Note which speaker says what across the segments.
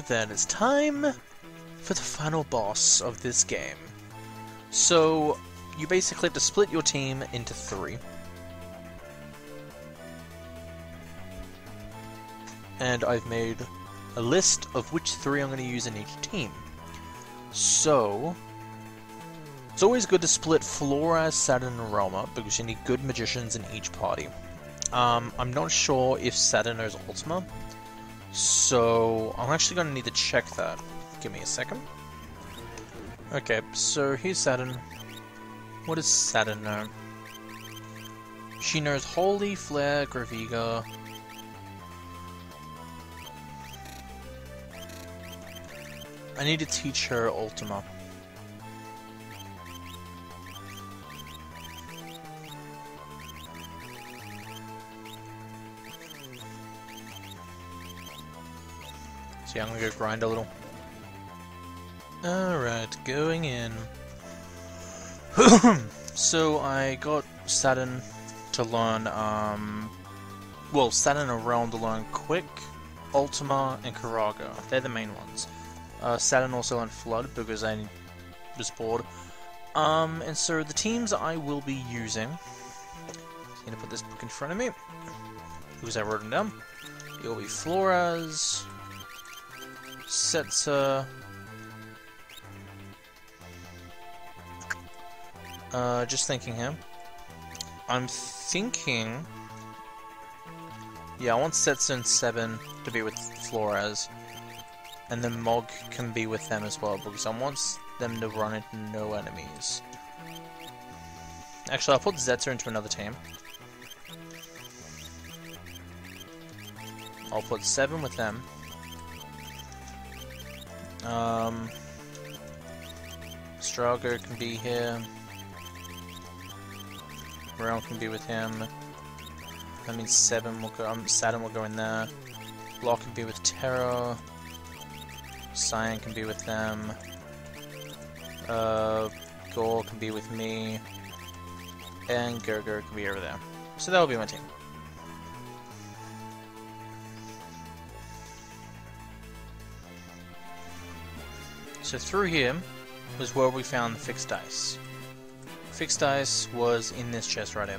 Speaker 1: Then, it's time for the final boss of this game. So, you basically have to split your team into three. And I've made a list of which three I'm going to use in each team. So, it's always good to split Flora, Saturn, and Realma, because you need good magicians in each party. Um, I'm not sure if Saturn knows Ultima, so I'm actually going to need to check that. Give me a second. Okay, so here's Saturn. What does Saturn know? She knows Holy, Flare, Graviga. I need to teach her Ultima. Yeah, I'm gonna go grind a little. Alright, going in. so I got Saturn to learn, um... Well, Saturn around to learn Quick, Ultima, and Curaga. They're the main ones. Uh, Saturn also learned Flood because I was bored. Um, and so the teams I will be using... I'm gonna put this book in front of me. Because I wrote them down. It will be Flores, Setzer, uh, just thinking here. I'm thinking... Yeah, I want and 7 to be with Flores. And then Mog can be with them as well, because I want them to run into no enemies. Actually, I'll put Setzer into another team. I'll put 7 with them. Um, Strago can be here. Relm can be with him. That means seven will go. Um, Saturn will go in there. Block can be with Terra. Cyan can be with them. Uh, Gau can be with me. And Gerger can be over there. So that will be my team. So through here was where we found the fixed dice. Fixed dice was in this chest right here.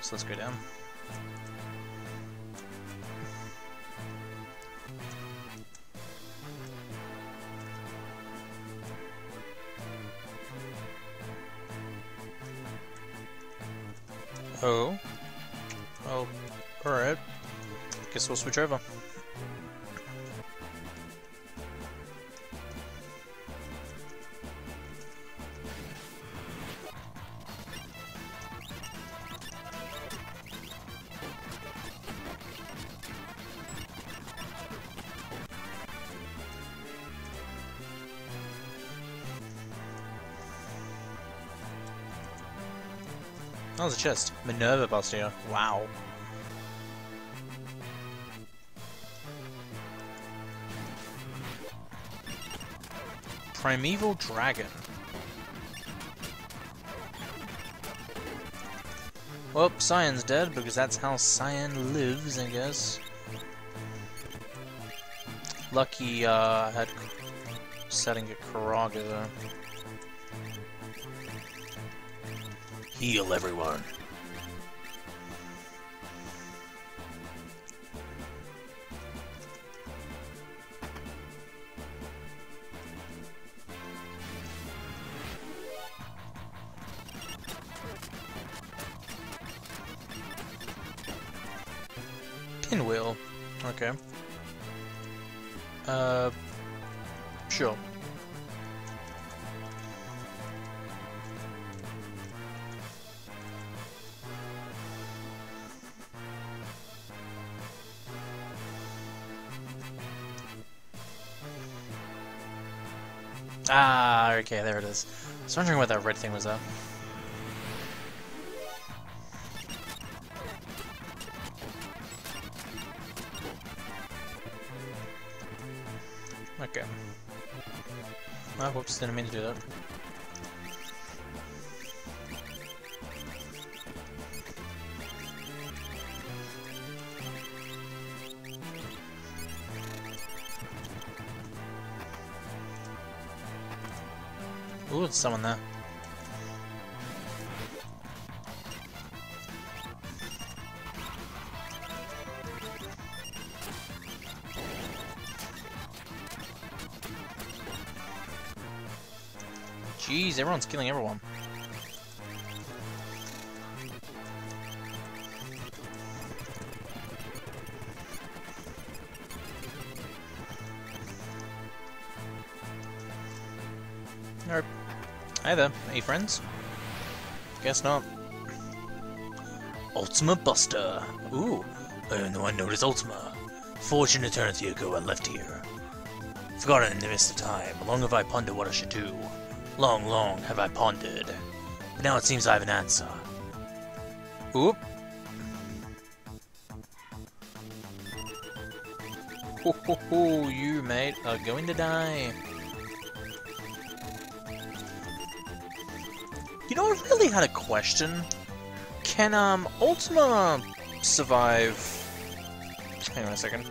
Speaker 1: So let's go down. Oh. Oh. Alright. Guess we'll switch over. Was a chest. Minerva Bustier. Wow. Primeval Dragon. Well, Cyan's dead, because that's how Cyan lives, I guess. Lucky, uh, had setting a Curaga there. Heal everyone. Pinwheel. Okay. Uh, sure. Ah, okay, there it is. I was wondering what that red thing was though. Okay. Oh, whoops, didn't mean to do that. Someone there. Jeez, everyone's killing everyone. Hi there. Any friends? Guess not. Ultima Buster. Ooh, oh, I know I noticed Ultima. Fortune eternity ago I left here. Forgotten in the mist of time, long have I pondered what I should do. Long, long have I pondered. But now it seems I have an answer. Oop. Ho ho ho, you mate are going to die. I really had a question. Can, um, Ultima survive... Hang on a second.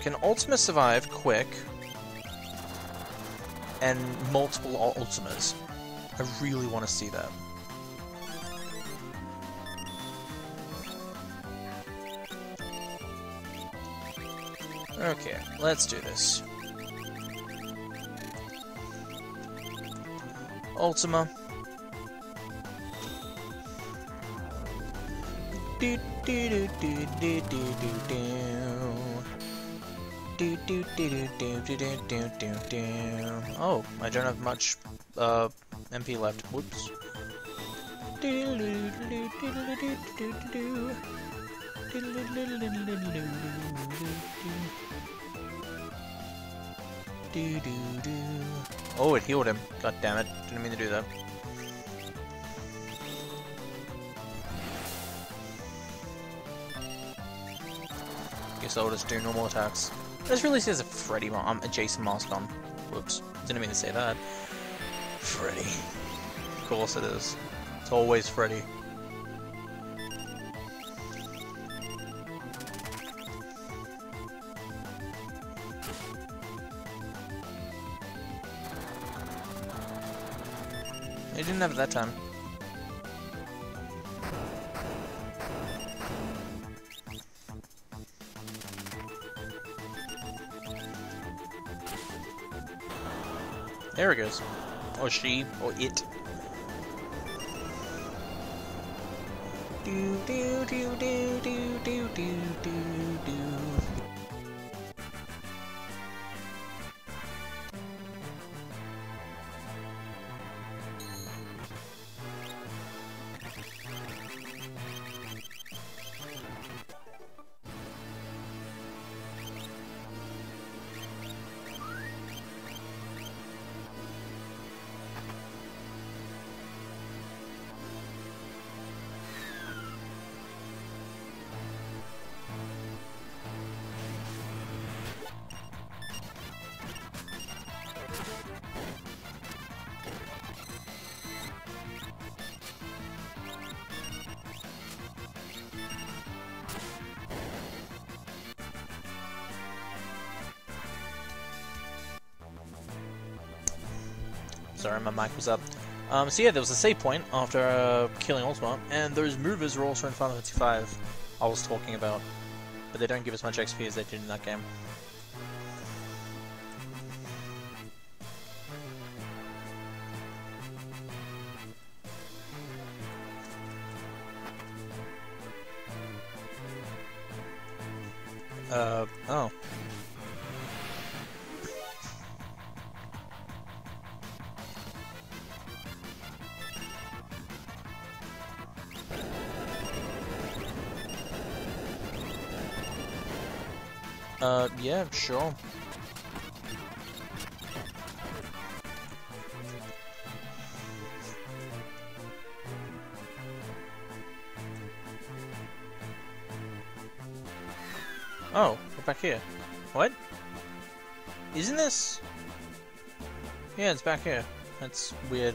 Speaker 1: Can Ultima survive quick and multiple Ultimas? I really want to see that. Okay, let's do this. Ultima. Do do do do do do do do. Do do do do do do do. Oh, I don't have much uh MP left. Whoops. Oh, it healed him. God damn it! Didn't mean to do that. Just do normal attacks. This really says a Freddy, um, a Jason mask on. Whoops, didn't mean to say that. Freddy. Of course it is. It's always Freddy. They didn't have it that time. There it goes. Or she, or it. Do do do do do do do do do. Sorry, my mic was up. Um, so yeah, there was a save point after uh, killing Ultima, and those movers were also in Final Fantasy V I was talking about, but they don't give as much XP as they did in that game. Uh, oh. Uh, yeah, sure. Oh, we're back here. What? Isn't this? Yeah, it's back here. That's weird.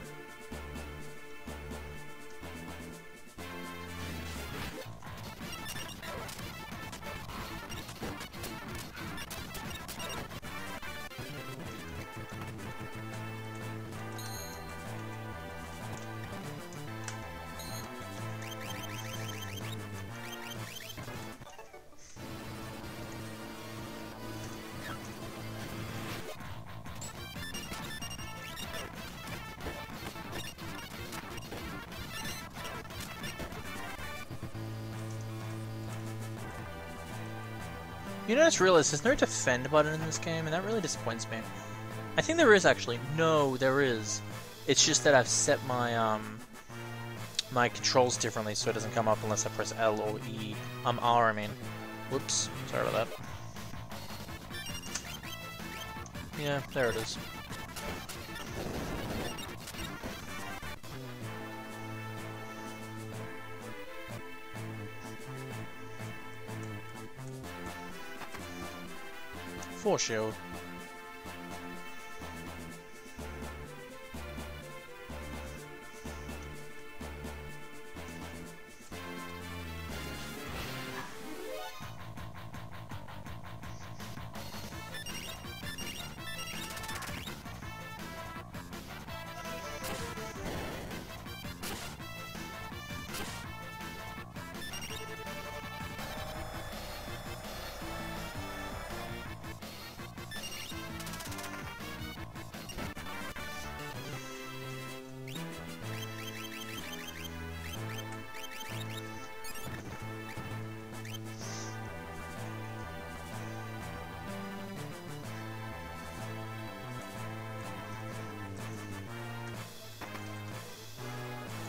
Speaker 1: You know, I just there's no defend button in this game, and that really disappoints me. I think there is actually. No, there is. It's just that I've set my um my controls differently so it doesn't come up unless I press L or E. Um, R, I mean. Whoops. Sorry about that. Yeah, there it is. Force shield.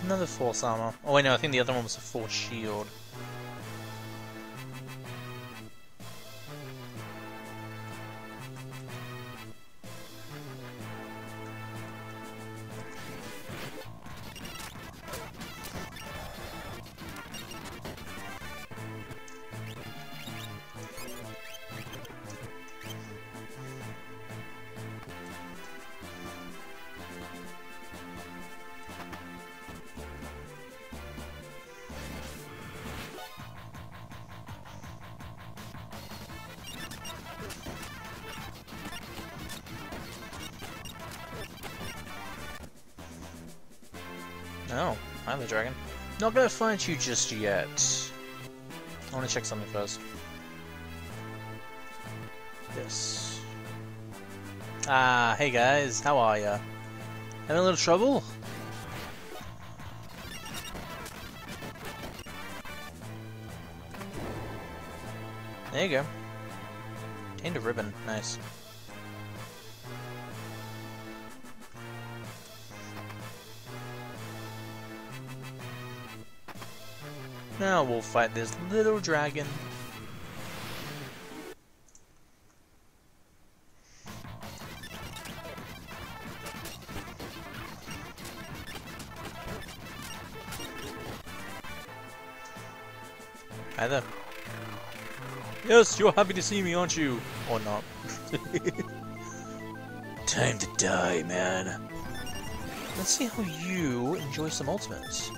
Speaker 1: Another force armor. Oh wait, no, I think the other one was a force shield. Oh, I'm the dragon. Not gonna fight you just yet. I wanna check something first. This. Ah, hey guys, how are ya? Having a little trouble? There you go. A ribbon, nice. Now we'll fight this little dragon. Hi there. Yes, you're happy to see me, aren't you? Or not. Time to die, man. Let's see how you enjoy some ultimates.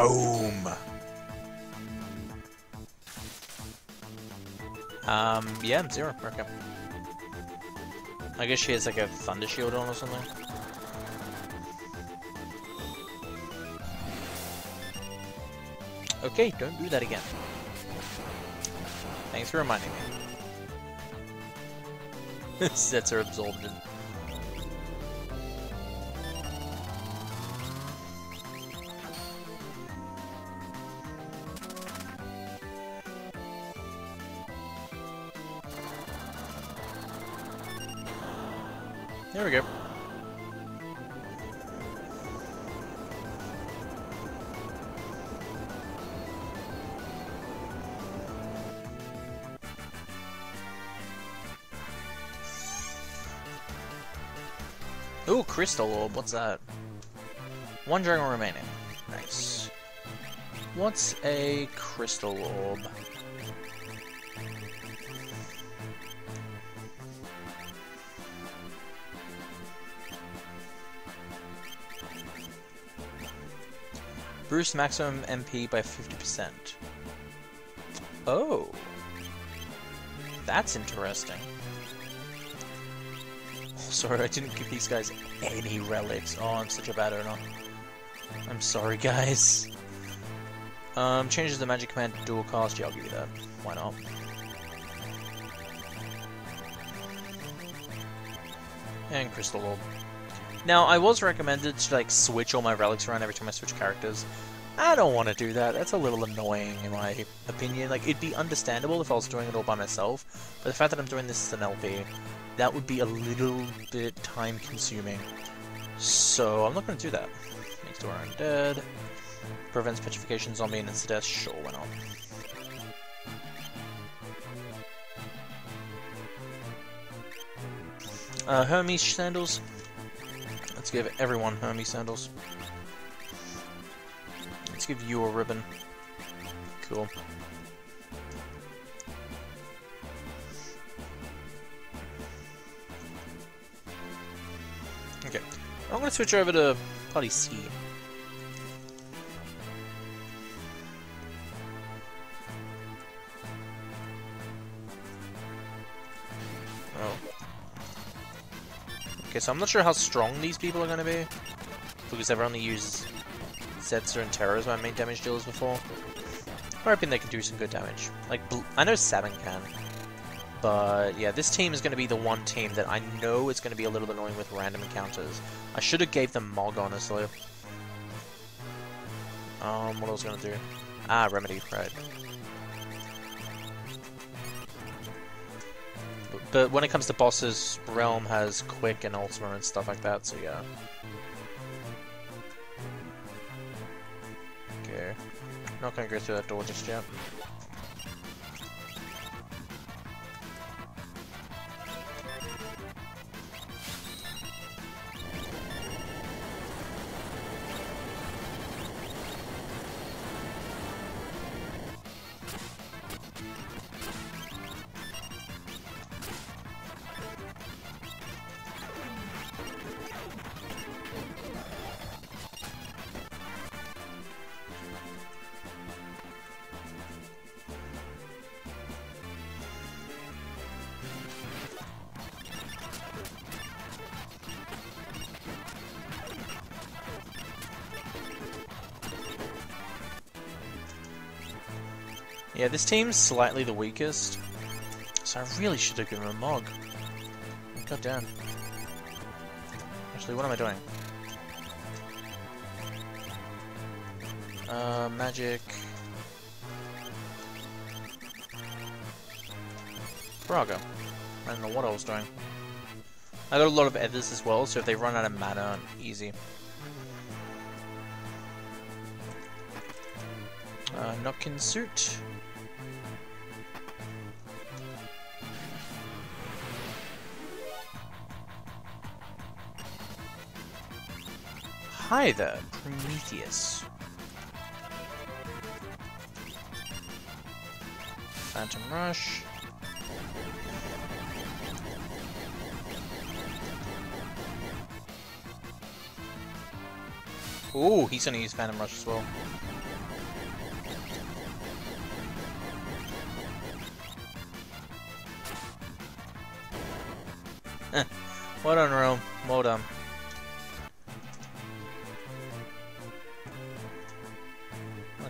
Speaker 1: Boom! Um, yeah, zero. Okay. I guess she has like a thunder shield on or something. Okay, don't do that again. Thanks for reminding me. Sets are absorbed Crystal Orb, what's that? One dragon remaining. Nice. What's a Crystal Orb? Boost maximum MP by 50%. Oh. That's interesting. Sorry, I didn't give these guys any relics. Oh, I'm such a bad owner. I'm sorry, guys. Um, changes the magic command to dual cast. Yeah, I'll give you that. Why not? And Crystal Orb. Now, I was recommended to like switch all my relics around every time I switch characters. I don't want to do that. That's a little annoying in my opinion. Like, it'd be understandable if I was doing it all by myself, but the fact that I'm doing this as an LP, that would be a little bit time consuming. So, I'm not going to do that. Makes Dora undead. Prevents petrification, zombie, and insta Sure, why not? Uh, Hermes sandals. Let's give everyone Hermes sandals. Let's give you a ribbon. Cool. Okay. I'm gonna switch over to Party C. Oh. Okay, so I'm not sure how strong these people are gonna be. Because I've only used Setzer and Terror as my main damage dealers before. I'm hoping they can do some good damage. Like, I know Sabin can. But, yeah, this team is going to be the one team that I know is going to be a little annoying with random encounters. I should have gave them Mog, honestly. Um, what I going to do? Ah, Remedy, right. But when it comes to bosses, Relm has Quick and Ultima and stuff like that, so yeah. Okay. Not gonna go through that door just yet. Yeah, this team's slightly the weakest, so I really should have given him a Mog. God damn. Actually, what am I doing? Uh, magic... Braga. I don't know what I was doing. I got a lot of ethers as well, so if they run out of mana, easy. Uh, Nutkin suit. Hi there, Prometheus. Phantom Rush. Ooh, he's gonna use Phantom Rush as well. well on Rome. Well done.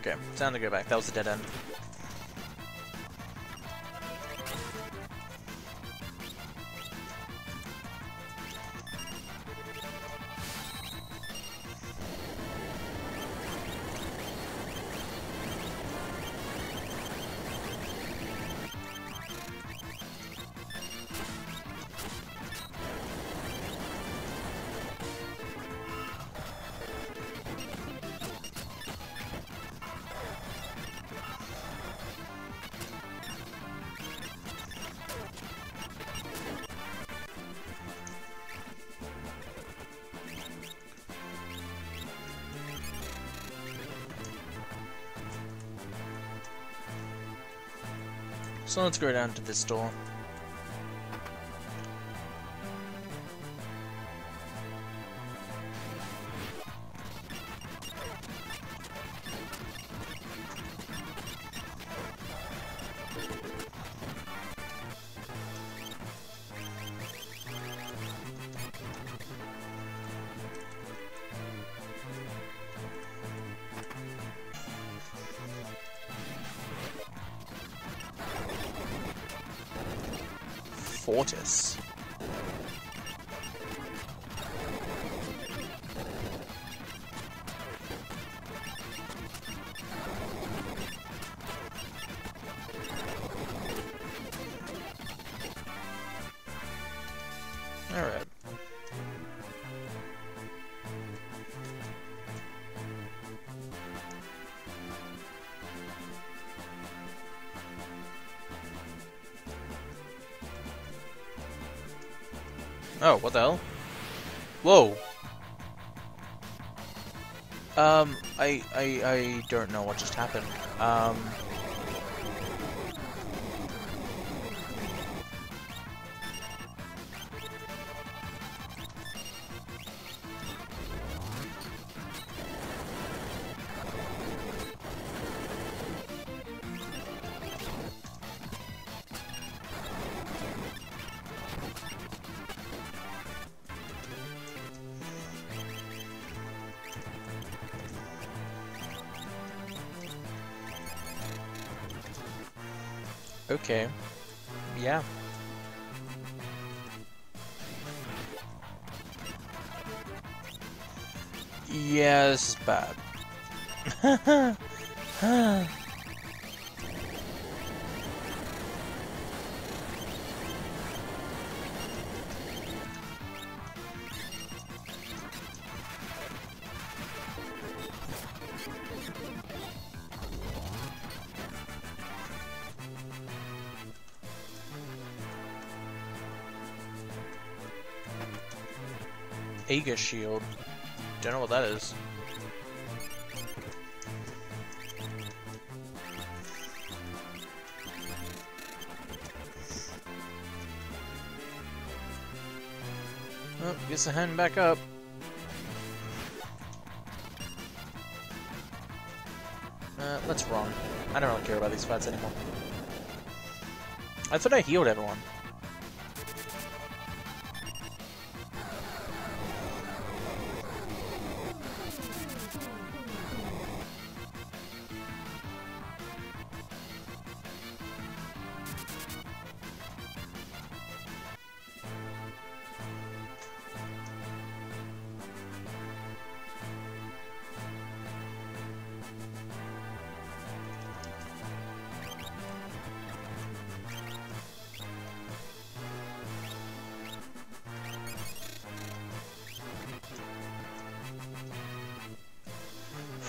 Speaker 1: Okay, time to go back. That was a dead end. So let's go down to this door. Fortis. Oh, what the hell? Whoa! Um, I, I, I don't know what just happened. Um... Okay. Yeah. Yeah, this is bad. Aegis Shield. Don't know what that is. Oh, guess I'm heading back up. Uh, that's wrong. I don't really care about these fights anymore. I thought I healed everyone.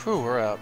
Speaker 1: Whew, we're up.